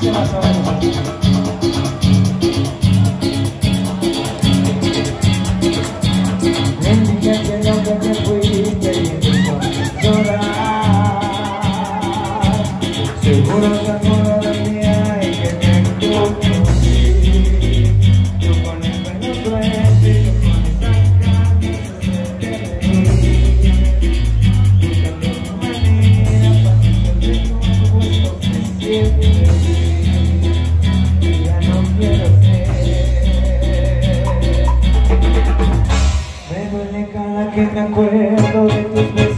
dice más o menos así. Me dije que no que me acuerdo de tus besos.